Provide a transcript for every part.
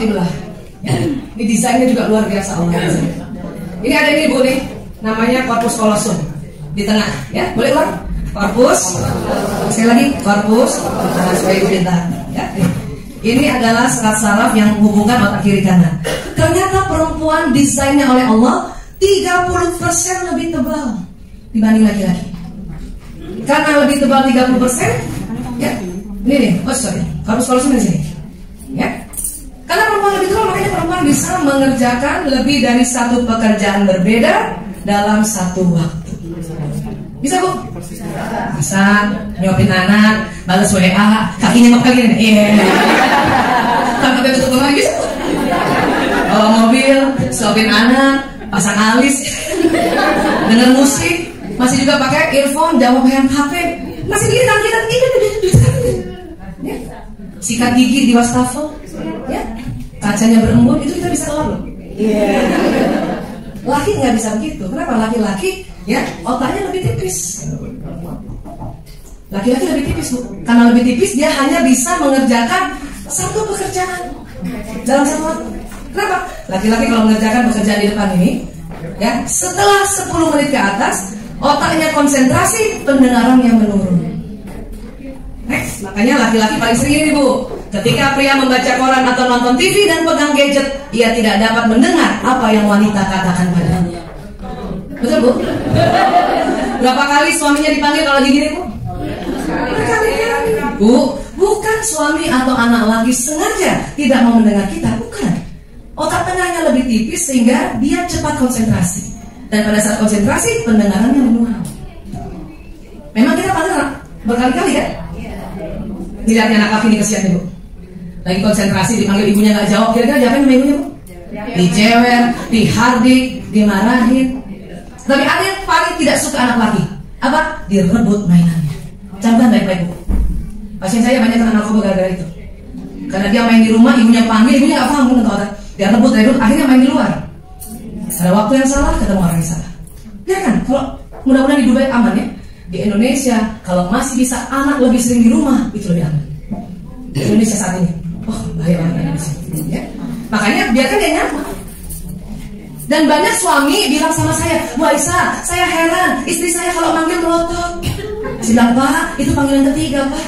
dibelah. Ini desainnya juga luar biasa Allah. Ini ada ini bu nih, namanya korpus kolosum di tengah. Ya, boleh ulang? Korpus. Sekali lagi korpus. Nah, supaya ibu. Ya. Ini adalah serat saraf yang menghubungkan otak kiri kanan. Ternyata perempuan desainnya oleh Allah 30% lebih tebal dibanding laki-laki. Karena lebih tebal 30%, ya. Ini nih, oh sorry, harus kalau sini. Ya. Karena perempuan lebih tebal, makanya perempuan bisa mengerjakan lebih dari satu pekerjaan berbeda dalam satu waktu. Bisa bu? Bisa. Nyopin anak, balas WA, kakinya mau ini. Iya. Tanpa tutup lagi bisa. Mobil, suapin anak, pasang alis, dengan musik, masih juga pakai earphone, jawab HP, masih dikit kita ini ya. Sikat gigi di wastafel, ya, kacanya berembun itu kita bisa loh. Yeah. Laki nggak bisa begitu. Kenapa? Laki-laki ya otaknya lebih tipis. Laki-laki lebih tipis bu. Karena lebih tipis dia hanya bisa mengerjakan satu pekerjaan dalam satu waktu. Kenapa? Laki-laki kalau mengerjakan pekerjaan di depan ini, ya setelah 10 menit ke atas, otaknya konsentrasi, pendengaran yang menurun. Makanya laki-laki paling sering ini bu, ketika pria membaca koran atau nonton TV dan pegang gadget, ia tidak dapat mendengar apa yang wanita katakan padanya. Betul bu? Berapa kali suaminya dipanggil kalau lagi gini bu? Bukan suami atau anak lagi sengaja tidak mau mendengar kita, bukan. Otak tengahnya lebih tipis sehingga dia cepat konsentrasi. Dan pada saat konsentrasi, pendengarannya menurun. Memang kita panggil berkali-kali ya? Lihatnya anak ini kesian ibu. Lagi konsentrasi dipanggil ibunya nggak jawab, kira-kira siapa yang ibunya bu? Dijewer, dihardik, dimarahin. Tapi yang paling tidak suka anak laki. Apa? Direbut mainannya. Camkan baik-baik bu. Pasien saya banyak kena narkoba gara-gara itu. Karena dia main di rumah, ibunya panggil, ibunya nggak paham tentang otak. Dia rebut, rebut, akhirnya main di luar. Ada waktu yang salah, ketemu orang yang salah. Ya kan? Kalau mudah-mudahan di Dubai aman ya. Di Indonesia, kalau masih bisa anak lebih sering di rumah, itu lebih aman. Di Indonesia saat ini, oh bahaya banget Indonesia. Ya. Makanya biarkan dia nyaman. Dan banyak suami bilang sama saya, Bu Aisyah, saya heran, istri saya kalau manggil melotot. Saya bilang, Pak, itu panggilan ketiga, Pak.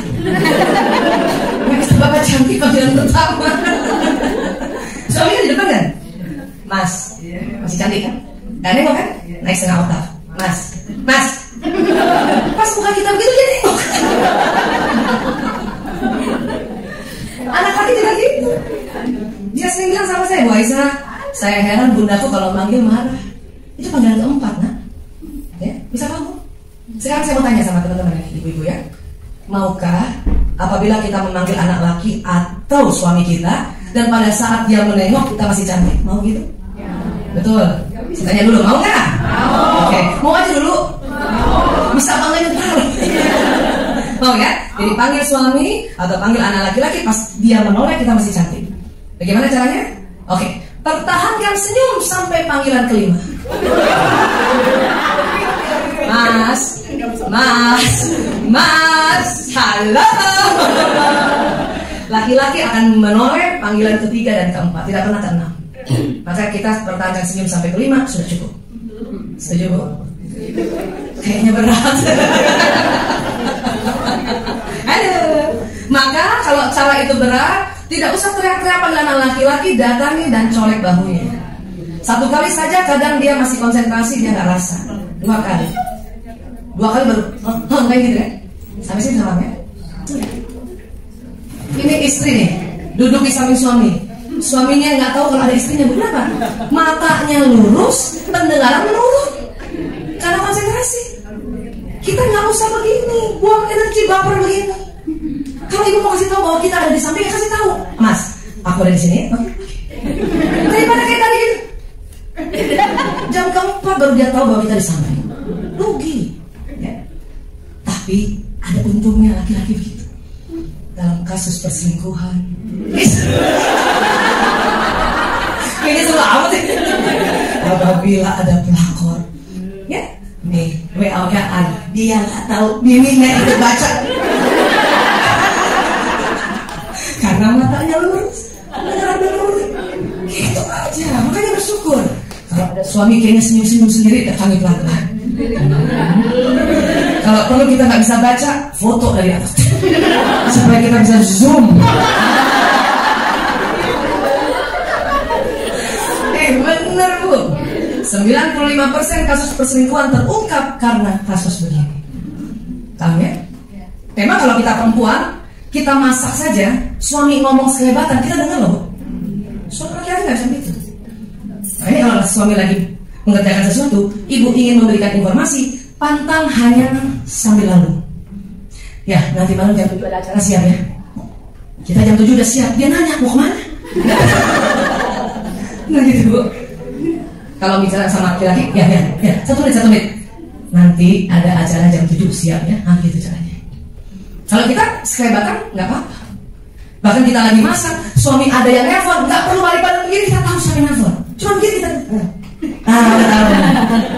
Bapak cantik panggilan pertama. Suaminya di depan kan? Mas, masih cantik kan? Gak nengok kan? Naik setengah oktav. Mas, mas. Pas muka kita begitu dia nengok. Anak laki juga gitu. Dia sering bilang sama saya, Bu Aisyah, saya heran bundaku kalau manggil marah. Itu panggilan keempat, nah. Ya, bisa kamu? Sekarang saya mau tanya sama teman-teman ibu-ibu ya. Maukah apabila kita memanggil anak laki atau suami kita dan pada saat dia menengok kita masih cantik, mau gitu? Ya. Betul. Saya tanya dulu, mau nggak? Mau. Oke, mau aja dulu. Bisa panggil ntar. mau ya? Jadi panggil suami atau panggil anak laki-laki pas dia menoleh kita masih cantik. Bagaimana caranya? Oke, pertahankan senyum sampai panggilan kelima. Mas, Mas, Mas, halo. Laki-laki akan menoleh panggilan ketiga dan keempat, tidak pernah keenam. Maka kita pertahankan senyum sampai kelima sudah cukup. Setuju bu? Kayaknya berat. Aduh. Maka kalau cara itu berat, tidak usah teriak-teriak panggilan laki-laki, datangi dan colek bahunya. Satu kali saja kadang dia masih konsentrasi dia nggak rasa. Dua kali. Dua kali baru, oh, kayak gitu ya. Sampai sini sama ya. Ini istri nih, duduk di samping suami. Suaminya nggak tahu kalau ada istrinya kenapa? Matanya lurus, pendengaran menurun. Karena konsentrasi. Kita nggak usah begini, buang energi baper begini. Kalau ibu mau kasih tahu bahwa kita ada di samping, kasih tahu. Mas, aku ada di sini. Oke. Daripada kayak tadi gitu. Jam keempat baru dia tahu bahwa kita di samping. Rugi. Ya. Tapi ada untungnya laki-laki begitu. Dalam kasus perselingkuhan. Ini sudah amat sih. Apabila ada pelakor, nih WA-an, dia nggak tahu, miminya itu baca. Karena matanya lurus, beneran lurus. bersyukur. Kalau ada suami kayaknya senyum-senyum sendiri, datangi pelan-pelan. Kalau perlu kita nggak bisa baca, foto dari atas. Supaya kita bisa zoom. eh bener bu. 95% kasus perselingkuhan terungkap karena kasus begini. Tahu ya? Memang kalau kita perempuan, kita masak saja, suami ngomong selebatan, kita dengar loh. Suami laki-laki nggak bisa begitu. Nah, ini kalau suami lagi mengerjakan sesuatu, ibu ingin memberikan informasi, pantang hanya sambil lalu. Ya, nanti malam jam 7 ada acara siap ya. Kita jam 7 udah siap, dia nanya mau ke mana? nah gitu bu. Kalau bicara sama laki-laki, ya, ya, ya, satu menit, satu menit. Nanti ada acara jam 7 siap ya, nah gitu caranya. Kalau kita sekrebatan nggak apa-apa. Bahkan kita lagi masak, suami ada yang nelfon, nggak perlu balik balik begini, kita tahu yang nelfon. Cuma begini kita, ah, tahu,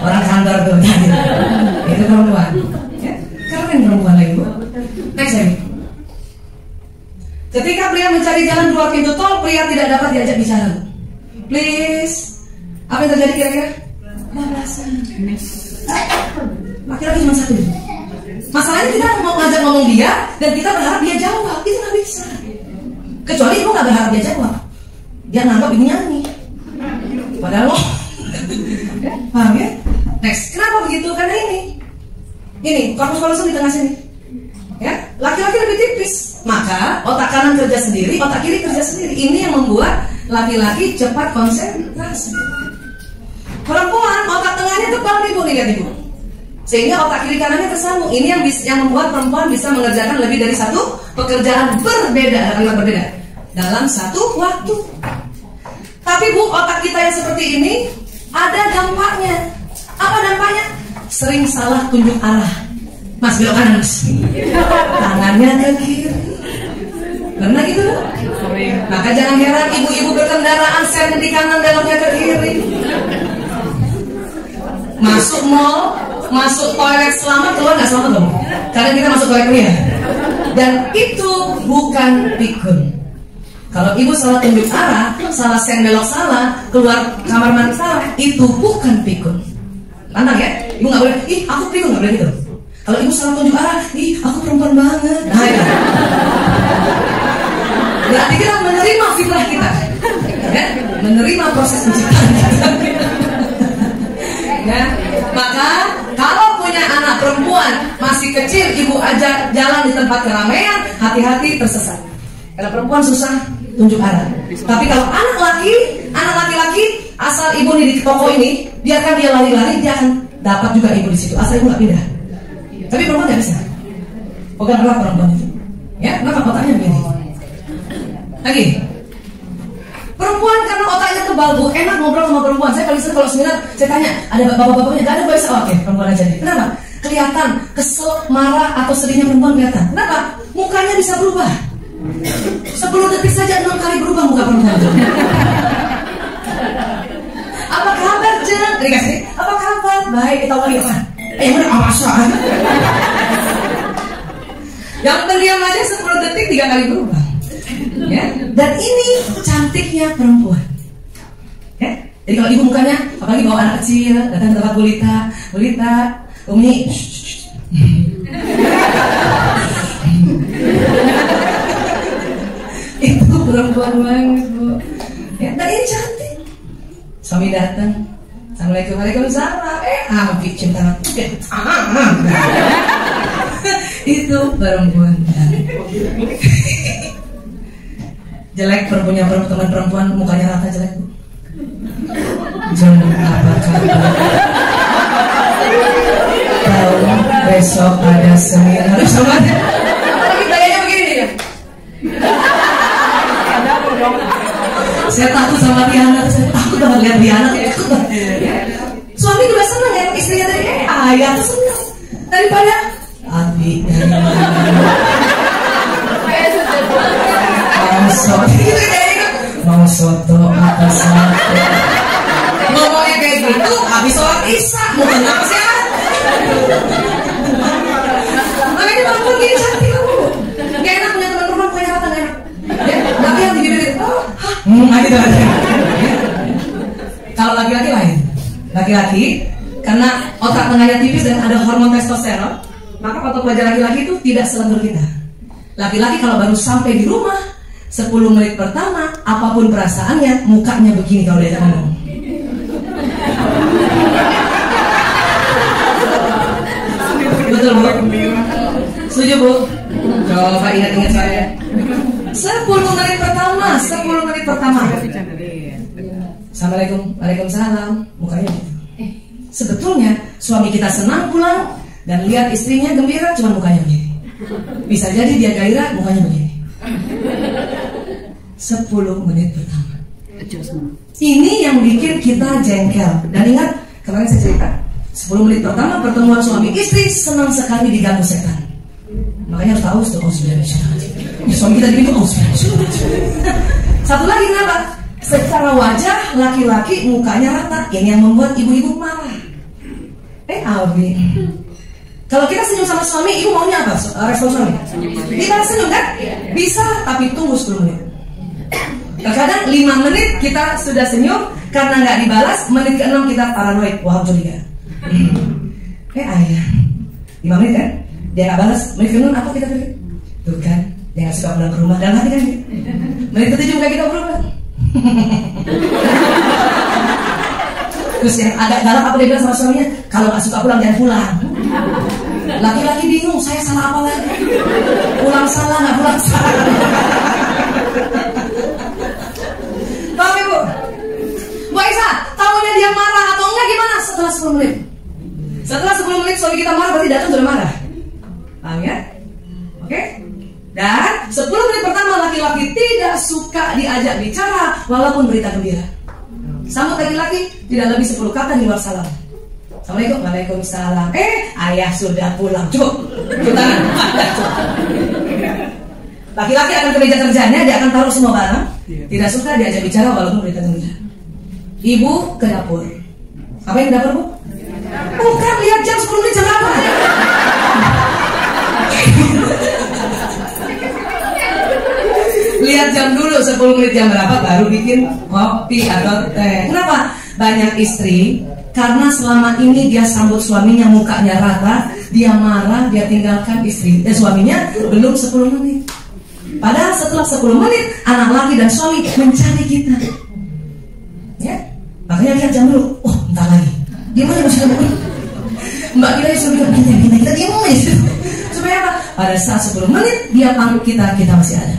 orang kantor tuh, gitu. itu perempuan. Ya, keren perempuan lagi bu. Next lagi. Ketika pria mencari jalan keluar pintu tol, pria tidak dapat diajak bicara. Please, apa yang terjadi kira-kira? Bablasan. Laki-laki cuma satu. Masalahnya kita mau ngajak ngomong dia dan kita berharap dia jawab, itu nggak bisa. Kecuali ibu nggak berharap dia jawab, dia nganggap ibu nyanyi. Padahal lo, paham ya? Next, kenapa begitu? Karena ini, ini korpus kolosum di tengah sini. Ya, laki-laki lebih tipis, maka otak kanan kerja sendiri, otak kiri kerja sendiri. Ini yang membuat laki-laki cepat konsentrasi. Perempuan otak tengahnya tebal nih bu, lihat ibu. Sehingga otak kiri kanannya tersambung. Ini yang bisa, yang membuat perempuan bisa mengerjakan lebih dari satu pekerjaan berbeda, kalimat berbeda dalam satu waktu. Tapi bu, otak kita yang seperti ini ada dampaknya. Apa dampaknya? Sering salah tunjuk arah. Mas belok kanan mas. Tangannya ke kiri. Karena gitu bu. Maka jangan heran ibu-ibu berkendaraan sen di kanan beloknya ke kiri. Masuk mall, masuk toilet selamat keluar nggak selamat dong? Karena kita masuk toilet pria dan itu bukan pikun. Kalau ibu salah tunjuk arah salah sen belok salah keluar kamar mandi salah itu bukan pikun. Lantang ya? Ibu nggak boleh ih aku pikun nggak boleh gitu. Kalau ibu salah tunjuk arah ih aku perempuan banget. Nah ya berarti kita menerima fitrah kita. Ya? Menerima proses penciptaan kita ya maka kalau punya anak perempuan masih kecil ibu ajak jalan di tempat keramaian hati-hati tersesat. Karena perempuan susah tunjuk arah. Tapi kalau anak laki anak laki-laki asal ibu di toko ini biarkan dia lari-lari dia akan dapat juga ibu di situ. Asal ibu nggak pindah. Tapi perempuan nggak bisa. Pegang erat perempuan itu. Ya kenapa otaknya begini? Lagi Perempuan karena otaknya tebal bu, enak ngobrol sama perempuan. Saya paling sering kalau seminar, saya tanya, ada bapak-bapaknya, gak ada oh, oke, perempuan aja nih. Kenapa? Kelihatan kesel, marah atau sedihnya perempuan kelihatan. Kenapa? Mukanya bisa berubah. 10 detik saja enam kali berubah muka perempuan. apa kabar Jen? Dikasih, apa kabar? Baik, kita lagi apa? Eh, mana apa Yang pendiam aja 10 detik tiga kali berubah ya. Dan ini cantiknya perempuan. Ya. Jadi kalau ibu mukanya apalagi bawa anak kecil datang ke tempat bulita bulita umi itu perempuan banget bu. Ya dan ini cantik. Suami datang Assalamualaikum Waalaikumsalam. Eh Abi cinta itu perempuan jelek perempuan perempuan teman perempuan mukanya rata jelek bu. Jangan apa tahu besok ada seminar sama tapi gayanya begini ya. Saya takut sama Riana saya takut banget lihat Riana. Suami juga senang ya istrinya tadi eh ayah senang. Daripada Abi mau soto mau soto. Ngomongnya kayak gitu habis sholat isya. Mau kenapa sih makanya perempuan gini cantik kamu? Gak enak punya teman perempuan punya rata gak enak? Ya tapi yang oh hmm gitu aja. Kalau laki-laki karena otak tengahnya tipis dan ada hormon testosteron, maka otot wajah laki-laki itu tidak selentur kita. Laki-laki kalau baru sampai di rumah 10 menit pertama apa pun perasaannya mukanya begini kalau dia ngomong. Betul bu? Setuju bu? Coba ingat-ingat saya. 10 menit pertama, 10 menit pertama. Assalamualaikum, Waalaikumsalam. Mukanya gitu. Sebetulnya suami kita senang pulang dan lihat istrinya gembira, cuma mukanya begini. Bisa jadi dia gairah, mukanya begini. 10 menit pertama. Ini yang bikin kita jengkel. Dan ingat, kemarin saya cerita, 10 menit pertama pertemuan suami istri senang sekali diganggu setan. Makanya harus tahu tuh, oh sudah Ya, suami kita gitu, oh sudah Satu lagi kenapa? Secara wajah laki-laki mukanya rata, ini yang membuat ibu-ibu marah. Eh, Albi. Kalau kita senyum sama suami, ibu maunya apa? Respon suami? Kita senyum kan? Bisa, tapi tunggu 10 menit. Terkadang 5 menit kita sudah senyum karena nggak dibalas, menit ke-6 kita paranoid, wah curiga. Eh ayah, 5 menit kan? Dia nggak balas, menit ke-6 apa kita pilih? Tuh kan, dia nggak suka pulang ke rumah dalam hati kan? Menit ke-7 nggak kita berubah. Terus yang agak galak apa dia bilang sama suaminya? Kalau nggak suka pulang jangan pulang. Laki-laki bingung, saya salah apa lagi? Pulang salah nggak pulang salah. Paham ibu? Bu Aisyah, tahunya dia marah atau enggak gimana setelah 10 menit? Setelah 10 menit suami kita marah berarti datang sudah marah. Paham ya? Oke? Dan 10 menit pertama laki-laki tidak suka diajak bicara walaupun berita gembira. Sama laki-laki tidak lebih 10 kata di luar salam. Assalamualaikum, Waalaikumsalam. Eh, ayah sudah pulang. Cukup. Cukup. Laki-laki akan ke meja kerjanya, dia akan taruh semua barang. Tidak suka diajak bicara walaupun berita gembira. Ibu ke dapur. Apa yang dapur, Bu? Bukan, lihat jam 10 menit jam berapa. lihat jam dulu 10 menit jam berapa baru bikin kopi atau teh. Kenapa? Banyak istri karena selama ini dia sambut suaminya mukanya rata, dia marah, dia tinggalkan istri eh, suaminya belum 10 menit. Padahal setelah 10 menit anak laki dan suami mencari kita. Ya, makanya lihat jam dulu. Oh, entar lagi. Dia mana masih ada Mbak kita suruh kita kita kita kita diam Supaya apa? Pada saat 10 menit dia panggil kita, kita masih ada.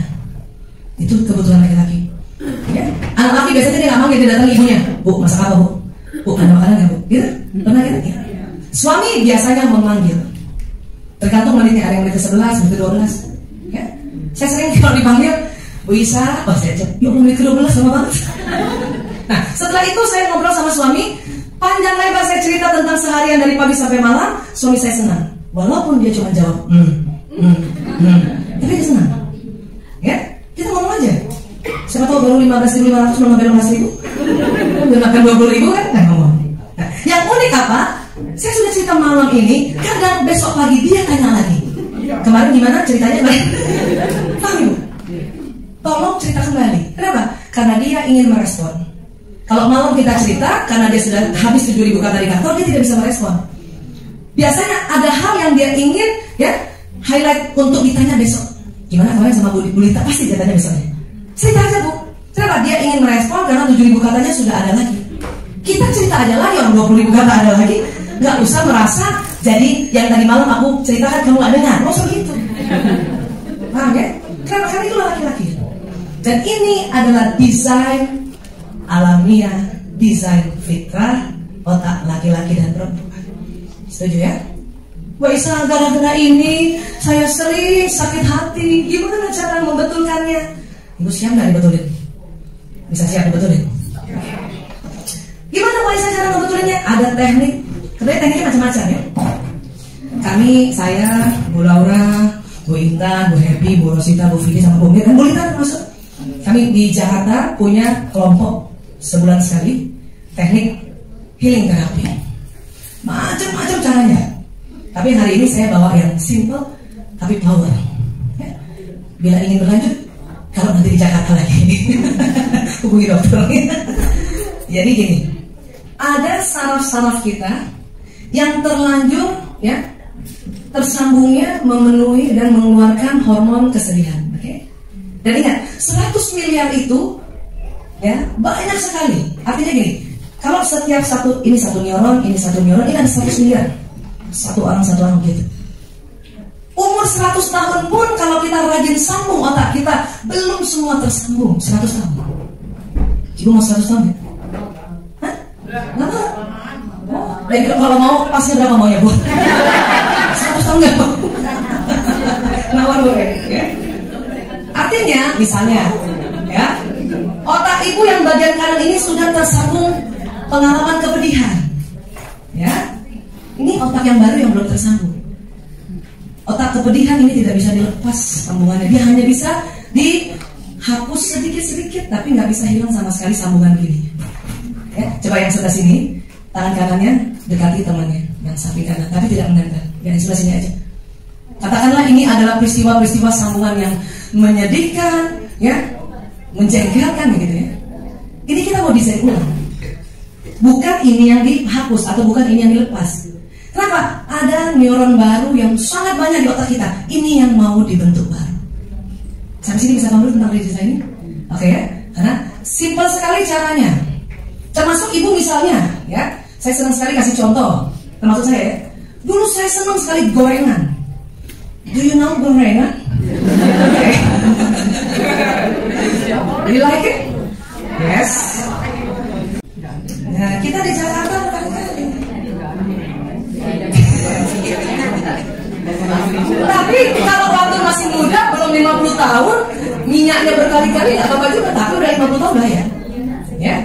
Itu kebutuhan laki-laki. Ya. Anak laki biasanya dia nggak mau dia datang ibunya. Bu, masak apa bu? Bu, ada makanan nggak bu? Gitu? Pernah gitu? Ya. Suami biasanya memanggil. Tergantung menitnya ada yang menit ke-11, menit ke-12. Ya. Saya sering kalau dipanggil, Bu Isa, oh saya cek, yuk menit ke-12 sama banget. Nah, setelah itu saya ngobrol sama suami, panjang lebar saya cerita tentang seharian dari pagi sampai malam, suami saya senang. Walaupun dia cuma jawab, hmm, hmm, hmm, tapi dia senang. Ya, kita ngomong aja. Siapa tahu baru 15 ribu, 500 belum sampai 15 ribu. Belum sampai 20 ribu kan? Nah, ngomong. Nah, yang unik apa? Saya sudah cerita malam ini, kadang besok pagi dia tanya lagi. Kemarin gimana ceritanya? Paham ibu? Tolong cerita kembali. Kenapa? Karena dia ingin merespon. Kalau malam kita cerita, karena dia sudah habis 7000 kata di kantor, dia tidak bisa merespon. Biasanya ada hal yang dia ingin ya highlight untuk ditanya besok. Gimana kemarin sama Bu Lita? Pasti dia tanya besoknya. Cerita aja Bu. Kenapa? Dia ingin merespon karena 7000 katanya sudah ada lagi. Kita cerita aja lagi orang 20 ribu kata ada lagi. Gak usah merasa jadi yang tadi malam aku ceritakan kamu gak dengar. Gak usah gitu. Paham ya? Kenapa? Karena itu laki-laki. Dan ini adalah desain alamiah, desain fitrah otak laki-laki dan perempuan. Setuju ya? Wah Isa gara-gara ini saya sering sakit hati. Gimana cara membetulkannya? Ibu siap nggak dibetulin? Bisa siap dibetulin? Gimana Wah Isa cara membetulinnya? Ada teknik. Sebenarnya tekniknya macam-macam ya. Kami, saya, Bu Laura, Bu Intan, Bu Happy, Bu Rosita, Bu Vicky, sama Bu Mir, dan Bu Lita termasuk. Kami di Jakarta punya kelompok sebulan sekali teknik healing terapi. Macam-macam caranya. Tapi hari ini saya bawa yang simple tapi power. Ya. Bila ingin berlanjut, kalau nanti di Jakarta lagi, hubungi dokter. Jadi gini, ada saraf-saraf kita yang terlanjur ya tersambungnya memenuhi dan mengeluarkan hormon kesedihan. Oke. Okay? Dan ingat, 100 miliar itu ya banyak sekali. Artinya gini, kalau setiap satu ini satu neuron, ini satu neuron, ini ada 100 miliar. Satu orang satu orang gitu. Umur 100 tahun pun kalau kita rajin sambung otak kita belum semua tersambung 100 tahun. Ibu mau 100 tahun ya? Hah? Mau? Oh, kalau mau pasnya berapa mau ya bu? 100 tahun nggak mau? Nawar boleh ya? Artinya misalnya ya otak ibu yang bagian kanan ini sudah tersambung pengalaman kepedihan. Ya, ini otak yang baru yang belum tersambung. Otak kepedihan ini tidak bisa dilepas sambungannya. Dia hanya bisa dihapus sedikit-sedikit, tapi nggak bisa hilang sama sekali sambungan kiri. Ya, coba yang sebelah sini, tangan kanannya dekati temannya yang samping kanan, tapi tidak menempel. Yang sebelah sini aja. Katakanlah ini adalah peristiwa-peristiwa sambungan yang menyedihkan, ya, menjengkelkan gitu ya. Ini kita mau desain ulang. Bukan ini yang dihapus atau bukan ini yang dilepas. Kenapa? Ada neuron baru yang sangat banyak di otak kita. Ini yang mau dibentuk baru. Sampai sini bisa kamu tentang redesign ini? Oke okay, ya? Karena simpel sekali caranya. Termasuk ibu misalnya, ya. Saya senang sekali kasih contoh. Termasuk saya ya. Dulu saya senang sekali gorengan. Do you know gorengan? Okay. You like it? Yes. Nah, kita di Jakarta Tapi kalau waktu masih muda belum 50 tahun minyaknya berkali-kali nggak apa-apa juga. Tapi udah 50 tahun lah ya. Ya.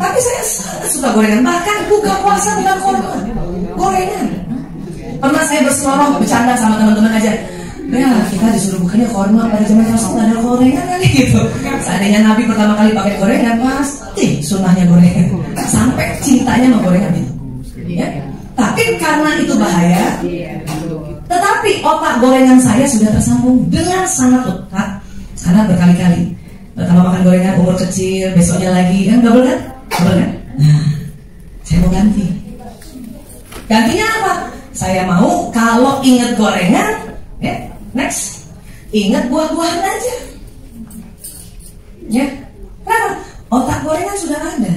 Tapi saya suka gorengan. Bahkan buka puasa bukan korma. Gorengan. Pernah saya berseloroh bercanda sama teman-teman aja. Ya kita disuruh bukannya korma pada zaman Rasul ada gorengan kali gitu. Seandainya Nabi pertama kali pakai gorengan pasti sunnahnya gorengan. Sampai cintanya sama gorengan itu. Ya. Tapi karena itu bahaya, tetapi otak gorengan saya sudah tersambung dengan sangat lekat karena berkali-kali. Pertama makan gorengan umur kecil, besoknya lagi kan double kan? Double kan? Nah, saya mau ganti. Gantinya apa? Saya mau kalau ingat gorengan, ya, next, ingat buah-buahan aja. Ya, kenapa? Otak gorengan sudah ada.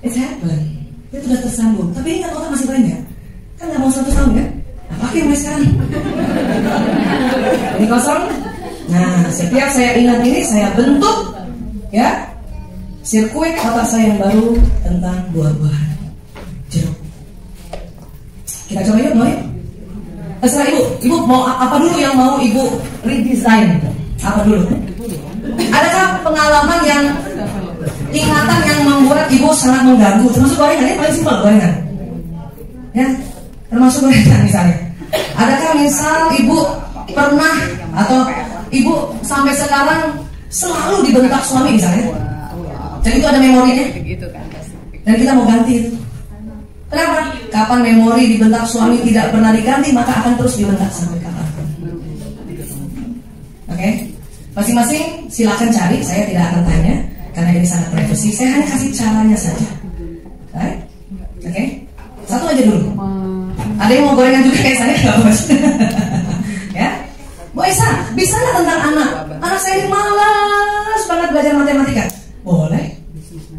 It's happened. Itu sudah tersambung. Tapi ingat otak masih banyak. Kan nggak mau satu tahun kan? pakai mulai sekarang ini kosong nah setiap saya ingat ini saya bentuk ya sirkuit otak saya yang baru tentang buah-buahan jeruk kita coba yuk Noy terserah ibu. Ibu mau apa dulu yang mau ibu redesign? Apa dulu? Adakah pengalaman yang ingatan yang membuat ibu sangat mengganggu? Termasuk gorengan ini paling simpel gorengan. Ya? Termasuk gorengan misalnya. Adakah misal ibu pernah atau ibu sampai sekarang selalu dibentak suami misalnya? Dan itu ada memorinya. Dan kita mau ganti. itu. Kenapa? Kapan memori dibentak suami tidak pernah diganti maka akan terus dibentak sampai kapan? Oke, okay? masing-masing silakan cari. Saya tidak akan tanya karena ini sangat privasi. Saya hanya kasih caranya saja. Oke, okay? satu aja dulu. Ada yang mau gorengan juga kayak saya nggak bos? ya, Bu Esa, bisa nggak tentang anak? Anak saya ini malas banget belajar matematika. Boleh.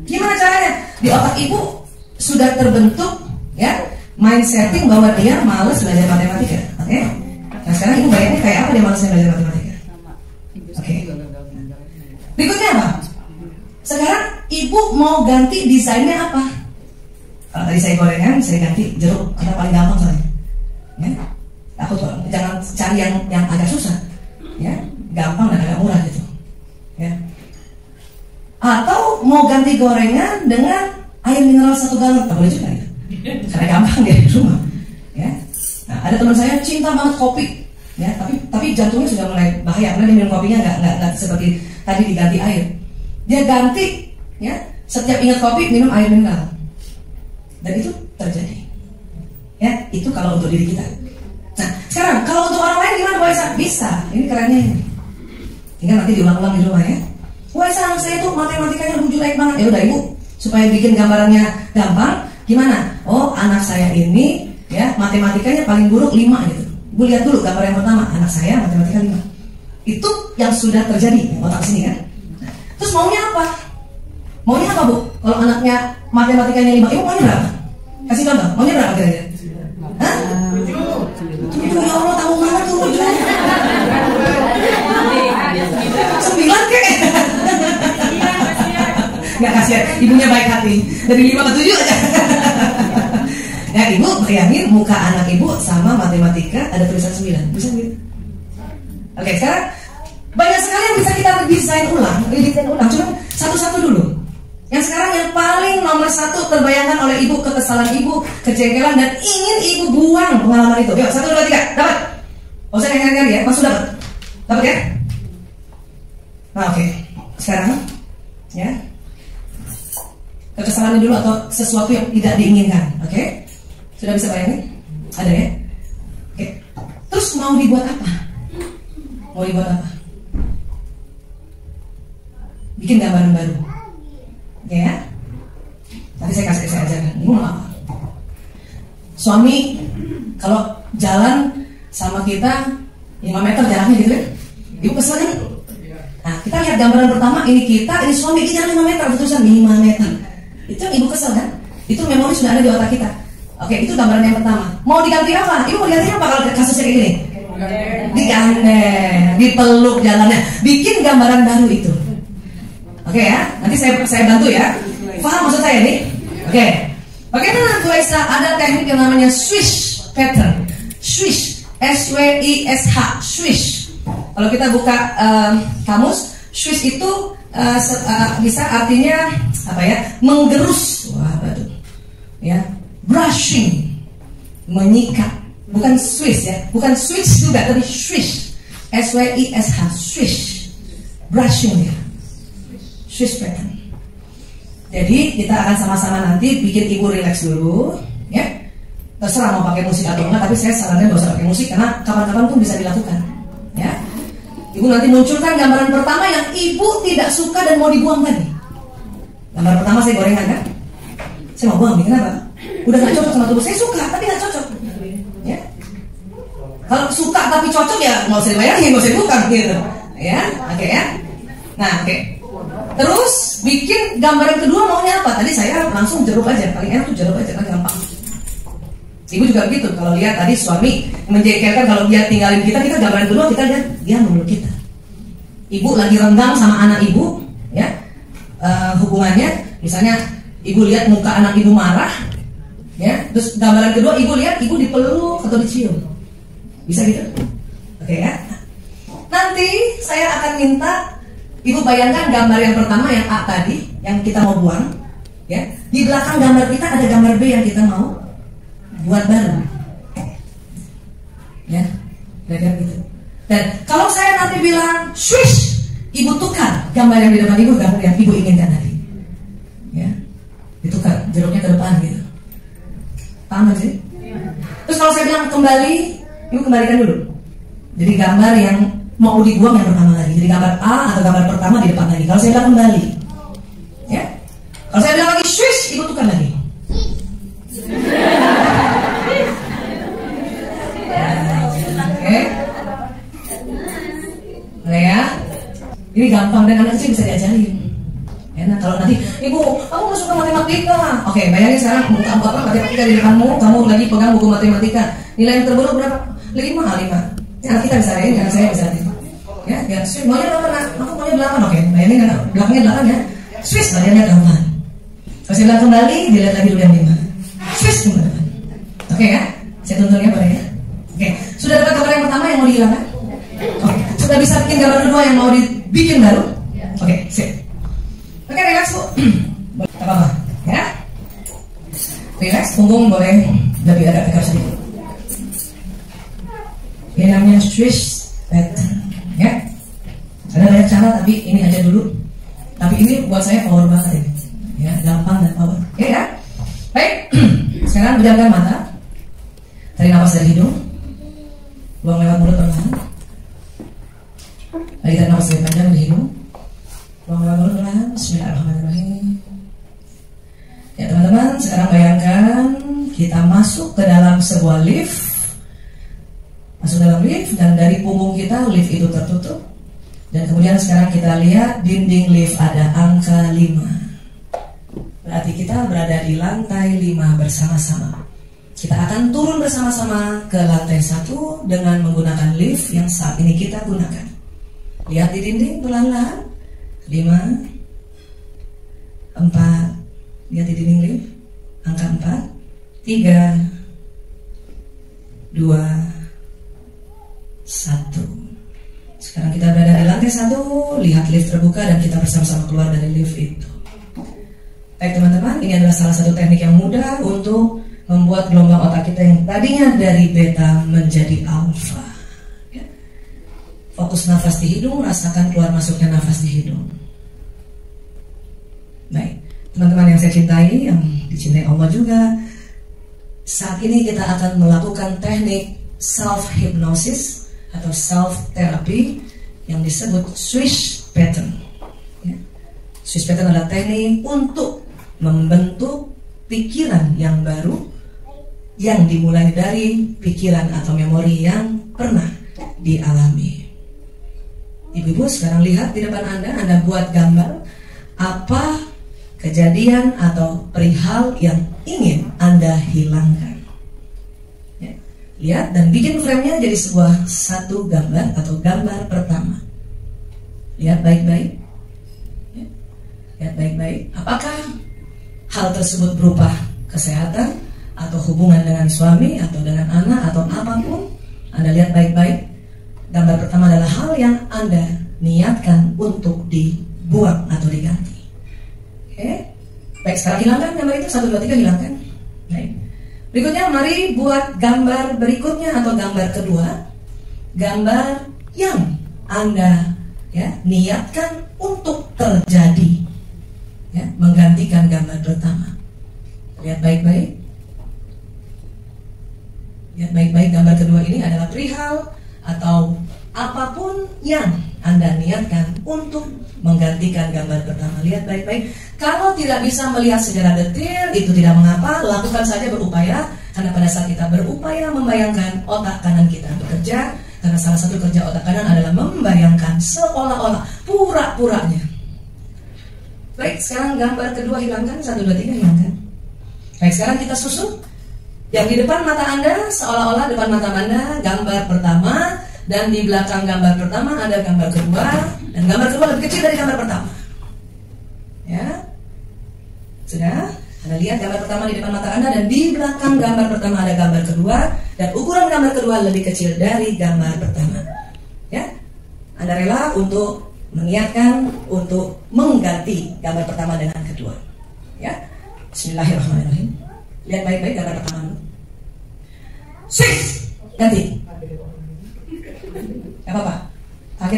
Gimana caranya? Di otak ibu sudah terbentuk ya mindsetting bahwa dia malas belajar matematika. Oke? Okay? Nah sekarang ibu bayangnya kayak apa dia malas belajar matematika? Oke. Okay. Berikutnya apa? Sekarang ibu mau ganti desainnya apa? Kalau tadi saya gorengan, saya ganti jeruk karena paling gampang soalnya. Ya? Aku tuh jangan cari yang yang agak susah, ya gampang dan agak murah gitu. Ya. Atau mau ganti gorengan dengan air mineral satu galon, tak boleh juga ya. Karena gampang dia di rumah. Ya. Nah, ada teman saya cinta banget kopi, ya tapi tapi jantungnya sudah mulai bahaya karena dia minum kopinya nggak nggak seperti tadi diganti air. Dia ganti, ya setiap ingat kopi minum air mineral dan itu terjadi. Ya, itu kalau untuk diri kita. Nah, sekarang kalau untuk orang lain gimana Waisa? Bisa. Ini kerennya ini. Tinggal nanti diulang-ulang di rumah ya. Waisa anak saya tuh matematikanya lucu baik banget. Ya udah ibu supaya bikin gambarannya gampang. Gimana? Oh, anak saya ini ya matematikanya paling buruk 5 gitu. Ibu lihat dulu gambar yang pertama, anak saya matematika 5. Itu yang sudah terjadi otak sini kan. Nah, terus maunya apa? Maunya apa bu? Kalau anaknya matematikanya 5, ibu maunya berapa? Kasih contoh, maunya berapa kira-kira? Nggak kasihan, ibunya baik hati. Dari lima ke tujuh aja. Ya ibu bayangin muka anak ibu sama matematika ada tulisan sembilan, bisa gitu? Oke sekarang banyak sekali yang bisa kita desain ulang, desain ulang. Cuma satu-satu dulu. Yang sekarang yang paling nomor satu terbayangkan oleh ibu kekesalan ibu, kejengkelan dan ingin ibu buang pengalaman itu. Yuk satu dua tiga, dapat. Oh saya nyari ya, masuk dapat, dapat ya? Nah oke, sekarang ya kekesalan dulu atau sesuatu yang tidak diinginkan, oke? Sudah bisa bayangin? Ada ya? Oke. Terus mau dibuat apa? Mau dibuat apa? Bikin gambaran baru. Ya. Nanti saya kasih saya ajarkan. Ibu mau apa? Suami kalau jalan sama kita 5 meter jaraknya gitu kan? Ibu kesel kan? Nah, kita lihat gambaran pertama ini kita, ini suami kita jalan 5 meter, tulisan 5 meter. Itu ibu kesel kan? Itu memori sudah ada di otak kita. Oke, itu gambaran yang pertama. Mau diganti apa? Ibu mau diganti apa kalau kasusnya kayak gini? Digandeng, dipeluk jalannya, bikin gambaran baru itu. Oke ya, nanti saya saya bantu ya. Paham maksud saya nih? Oke. Bagaimana Bu Esa ada teknik yang namanya swish pattern. Swish, S W I S H, swish. Kalau kita buka um, kamus, swish itu uh, uh, bisa artinya apa ya? Menggerus. Wah, batu. Ya, brushing, menyikat. Bukan swish ya, bukan switch juga, tapi swish. S W I S H, swish. Brushing ya. Swiss pattern. Jadi kita akan sama-sama nanti bikin ibu relax dulu, ya. Terserah mau pakai musik atau enggak, tapi saya sarannya gak usah pakai musik karena kapan-kapan pun bisa dilakukan, ya. Ibu nanti munculkan gambaran pertama yang ibu tidak suka dan mau dibuang tadi. Gambar pertama saya gorengan kan? Saya mau buang nih, kenapa? Udah gak cocok sama tubuh saya suka, tapi gak cocok. Ya. Kalau suka tapi cocok ya nggak usah dibayangin, nggak usah dibuka gitu. Ya, oke okay, ya. Nah, oke. Okay. Terus bikin gambaran kedua maunya apa? Tadi saya langsung jeruk aja, paling enak tuh jeruk aja kan gampang. Ibu juga begitu. Kalau lihat tadi suami menjengkelkan kalau dia tinggalin kita, kita gambaran kedua kita lihat dia memeluk kita. Ibu lagi renggang sama anak ibu, ya uh, hubungannya, misalnya ibu lihat muka anak ibu marah, ya. Terus gambaran kedua ibu lihat ibu dipeluk atau dicium, bisa gitu? Oke okay, ya. Nanti saya akan minta Ibu bayangkan gambar yang pertama yang A tadi, yang kita mau buang, ya. Di belakang gambar kita ada gambar B yang kita mau buat baru. Ya, gitu. Dan kalau saya nanti bilang swish, gambar yang di depan ibu gambar yang ibu inginkan tadi. Ya, ditukar jeruknya ke depan gitu. Paham sih? Terus kalau saya bilang kembali, ibu kembalikan dulu. Jadi gambar yang mau dibuang yang pertama lagi. Jadi gambar A atau gambar pertama di depan lagi. Kalau saya bilang kembali, ya. Kalau saya bilang lagi swish, ibu tukar lagi. Ini gampang dan anak kecil bisa diajarin. Enak. Kalau nanti, ibu, kamu mau suka matematika. Oke, bayangin sekarang kamu apa? Matematika di depanmu, kamu lagi pegang buku matematika. Nilai yang terburuk berapa? Lima, lima. Ya, kita bisa lihat, karena saya bisa lihat ya ya. Swiss maunya berapa nak? Aku maunya delapan oke. Bayangin kan belakangnya delapan ya? Swiss badannya delapan kalau saya bilang kembali dilihat lagi dulu yang lima. Swiss kembali oke okay, ya? Saya tuntunnya boleh ya? Oke. Sudah dapat gambar yang pertama yang mau dihilangkan? Oke. Sudah bisa bikin gambar kedua yang mau dibikin baru. Oke sip. Oke relax bu. Apa apa ya? Relax punggung boleh lebih agak tegak sedikit. Ini namanya Swiss pattern ya? Ada banyak cara tapi ini aja dulu. Tapi ini buat saya power banget ya, ya? Gampang dan power oke ya? Baik sekarang pejamkan mata. Tarik nafas dari hidung. Buang lewat mulut perlahan lagi tarik nafas dari panjang dari hidung buang lewat mulut perlahan Bismillahirrahmanirrahim sebuah lift masuk dalam lift dan dari punggung kita lift itu tertutup dan kemudian sekarang kita lihat dinding lift ada angka 5 berarti kita berada di lantai 5 bersama-sama kita akan turun bersama-sama ke lantai satu dengan menggunakan lift yang saat ini kita gunakan. Lihat di dinding pelan-pelan. Lima, empat. Lihat di dinding lift. Angka empat. Tiga, dua, satu. Sekarang kita berada di lantai satu. Lihat lift terbuka dan kita bersama-sama keluar dari lift itu. Baik teman-teman, ini adalah salah satu teknik yang mudah untuk membuat gelombang otak kita yang tadinya dari beta menjadi alfa. Ya. Fokus nafas di hidung, rasakan keluar masuknya nafas di hidung. Baik, teman-teman yang saya cintai, yang dicintai Allah juga, saat ini kita akan melakukan teknik self hypnosis atau self therapy yang disebut Swiss pattern. Ya. Pattern adalah teknik untuk membentuk pikiran yang baru yang dimulai dari pikiran atau memori yang pernah dialami. Ibu-ibu sekarang lihat di depan Anda, Anda buat gambar apa kejadian atau perihal yang ingin Anda hilangkan. Ya. Lihat dan bikin framenya jadi sebuah satu gambar atau gambar pertama. Lihat baik-baik. Ya. Lihat baik-baik. Apakah hal tersebut berupa kesehatan, atau hubungan dengan suami atau dengan anak atau apa pun Anda lihat baik-baik gambar pertama adalah hal yang Anda niatkan untuk dibuang atau diganti oke baik sekarang hilangkan gambar itu satu dua tiga hilangkan. Baik. Berikutnya mari buat gambar berikutnya atau gambar kedua. Gambar yang Anda ya niatkan untuk terjadi. Ya menggantikan gambar pertama. Lihat baik-baik. Lihat baik-baik gambar kedua ini adalah perihal atau apa pun yang Anda niatkan untuk menggantikan gambar pertama. Lihat baik-baik. Kalau tidak bisa melihat secara detail, itu tidak mengapa, lakukan saja berupaya. Karena pada saat kita berupaya membayangkan otak kanan kita bekerja, karena salah satu kerja otak kanan adalah membayangkan seolah-olah pura-puranya. Baik, sekarang gambar kedua hilangkan, satu, dua, tiga hilangkan. Baik, sekarang kita susun yang di depan mata Anda seolah-olah depan mata Anda gambar pertama dan di belakang gambar pertama ada gambar kedua dan gambar kedua lebih kecil dari gambar pertama. Ya. Sudah? Anda lihat gambar pertama di depan mata Anda dan di belakang gambar pertama ada gambar kedua dan ukuran gambar kedua lebih kecil dari gambar pertama. Ya. Anda rela untuk mengingatkan untuk mengganti gambar pertama dengan kedua. Ya. Bismillahirrahmanirrahim. Lihat baik-baik gambar pertama Six Ganti Gak apa-apa.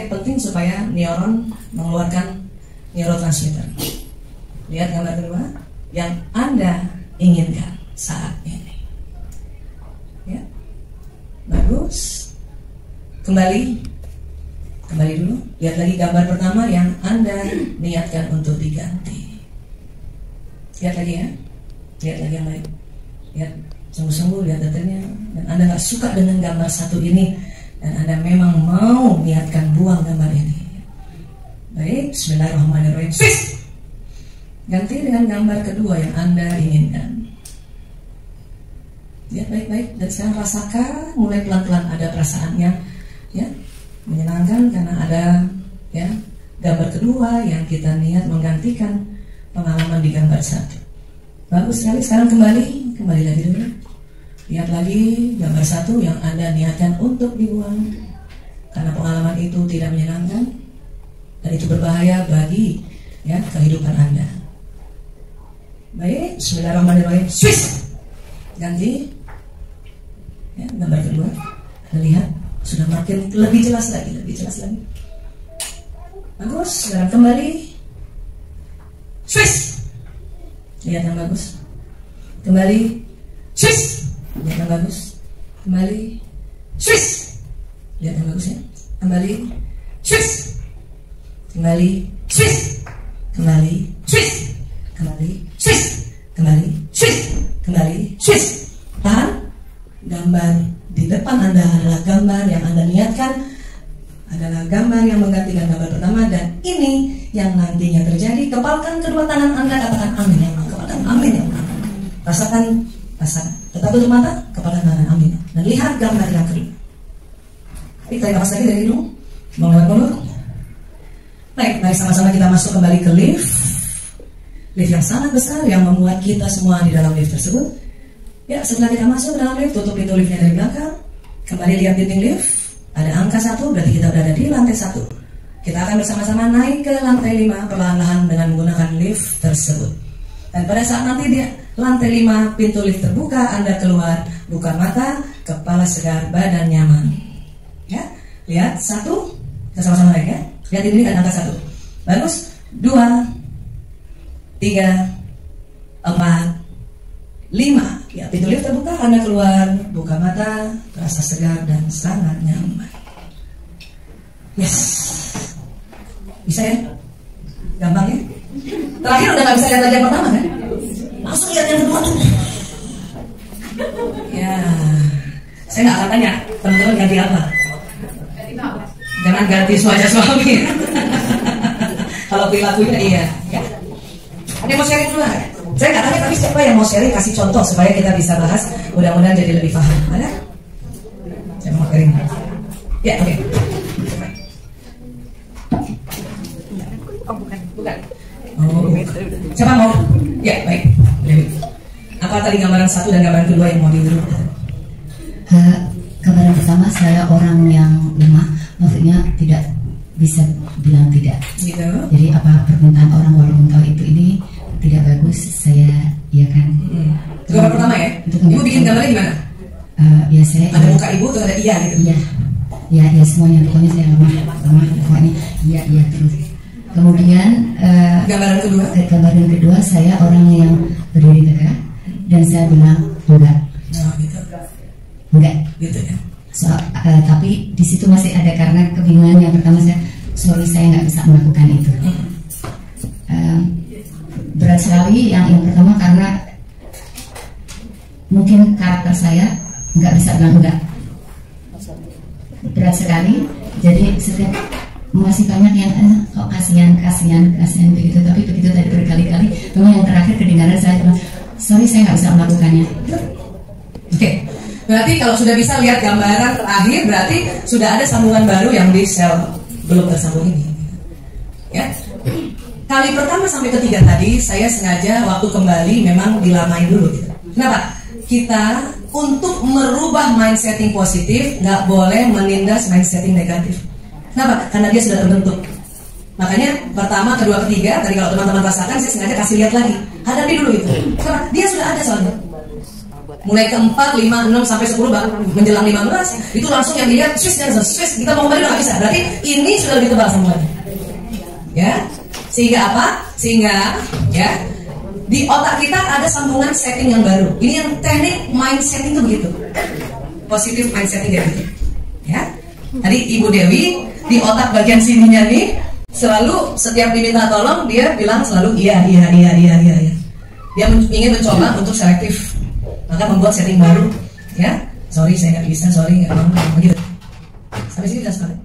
Penting supaya neuron mengeluarkan neurotransmitter. Lihat gambar kedua Yang Anda inginkan saat ini. Ya. Bagus. Kembali. Kembali dulu. Lihat lagi gambar pertama yang Anda niatkan untuk diganti. Lihat lagi ya. Lihat lagi yang lain. Lihat sungguh-sungguh lihat detailnya. Dan anda nggak suka dengan gambar satu ini dan anda memang mau niatkan buang gambar ini baik Bismillahirrahmanirrahim Sis! ganti dengan gambar kedua yang anda inginkan lihat baik-baik dan sekarang rasakan mulai pelan-pelan ada perasaannya ya menyenangkan karena ada ya gambar kedua yang kita niat menggantikan pengalaman di gambar satu Bagus sekali. Sekarang kembali, kembali lagi dulu. Lihat lagi gambar satu yang Anda niatkan untuk dibuang. Karena pengalaman itu tidak menyenangkan dan itu berbahaya bagi ya kehidupan Anda. Baik, Bismillahirrahmanirrahim. Swiss. Ganti. Ya, gambar kedua. Anda lihat sudah makin lebih jelas lagi, lebih jelas lagi. Bagus. Sekarang kembali. Swiss. Lihat yang bagus. Kembali. Swiss. Lihat yang bagus. Kembali. Swiss. Lihat yang bagus ya. Kembali. Swiss. Kembali. Swiss. Kembali. Swiss. Kembali. Swiss. Kembali. Swiss. Kembali. Swiss. Tahan. gambar di depan Anda adalah gambar yang Anda niatkan adalah gambar yang menggantikan gambar pertama dan ini yang nantinya terjadi kepalkan kedua tangan Anda katakan amin ya kepalkan amin ya rasakan rasakan tetap tutup mata kepalkan tangan amin dan lihat gambar yang kedua kita nafas lagi dari hidung mengeluarkan mulut baik mari sama-sama kita masuk kembali ke lift lift yang sangat besar yang memuat kita semua di dalam lift tersebut Ya, setelah kita masuk ke dalam lift, tutup pintu liftnya dari belakang. Kembali lihat dinding lift, ada angka satu, berarti kita berada di lantai satu. Kita akan bersama-sama naik ke lantai lima perlahan-lahan dengan menggunakan lift tersebut. Dan pada saat nanti di lantai lima pintu lift terbuka, Anda keluar, buka mata, kepala segar, badan nyaman. Ya, lihat satu, kita sama-sama naik ya. Lihat ini ada angka satu. Bagus. Dua, tiga, empat, lima. Ya, pintu lift terbuka, Anda keluar, buka mata, rasa segar dan sangat nyaman. Yes. Bisa ya? Gampang ya? Terakhir udah gak bisa lihat lagi yang pertama kan? Langsung lihat yang kedua tuh. Ya, saya nggak akan tanya teman-teman ganti apa. Jangan ganti wajah suami. Kalau perilakunya iya. Ya. Ada yang mau sharing dulu nggak? Saya nggak tanya tapi siapa yang mau sharing kasih contoh supaya kita bisa bahas. Mudah-mudahan jadi lebih paham. Ada? Saya mau kering. Ya, oke. Oh Oh, siapa mau? Ya, baik. Dewi. Apa tadi gambaran satu dan gambaran kedua yang mau ditiru? Uh, gambaran pertama saya orang yang lemah, maksudnya tidak bisa bilang tidak. Gitu. Jadi apa permintaan orang walaupun tahu itu ini tidak bagus, saya iakan. Hmm. Gambar pertama ya? Untuk Ibu bikin gambarnya gimana? Uh, ya saya Ada muka ibu tuh ada iya gitu. Iya, ya, ya semuanya pokoknya saya lemah, lemah pokoknya iya, iya terus. Kemudian uh, Gambaran kedua. gambaran kedua saya orang yang berdiri tegak dan saya bilang enggak, Nah, gitu. enggak. Gitu ya. So, uh, tapi di situ masih ada karena kebingungan yang pertama saya sorry saya nggak bisa melakukan itu. Um, berat sekali yang yang pertama karena mungkin karakter saya nggak bisa bilang enggak berat sekali jadi setiap masih banyak yang eh, kok kasihan kasihan kasihan begitu tapi begitu tadi berkali-kali memang yang terakhir kedengaran saya bilang sorry saya nggak bisa melakukannya Oke. Berarti kalau sudah bisa lihat gambaran terakhir berarti sudah ada sambungan baru yang di sel belum tersambung ini. Ya. Kali pertama sampai ketiga tadi saya sengaja waktu kembali memang dilamain dulu gitu. Kenapa? Kita untuk merubah mindsetting positif nggak boleh menindas mindsetting negatif. Kenapa? Karena dia sudah terbentuk. Makanya pertama, kedua, ketiga tadi kalau teman-teman rasakan saya sengaja kasih lihat lagi. Hadapi dulu itu. Kenapa? Dia sudah ada soalnya mulai keempat, lima, enam sampai sepuluh bahkan menjelang lima belas itu langsung yang dilihat Swiss dan Swiss kita mau kembali nggak bisa berarti ini sudah lebih tebal semuanya ya sehingga apa sehingga ya di otak kita ada sambungan setting yang baru ini yang teknik mind setting itu begitu positif mind setting kayak gitu ya tadi Ibu Dewi di otak bagian sininya nih selalu setiap diminta tolong dia bilang selalu iya iya iya iya iya, iya. dia men- ingin mencoba untuk selektif maka membuat setting baru ya. Sorry saya nggak bisa sorry nggak mau begitu sampai sini jelas banget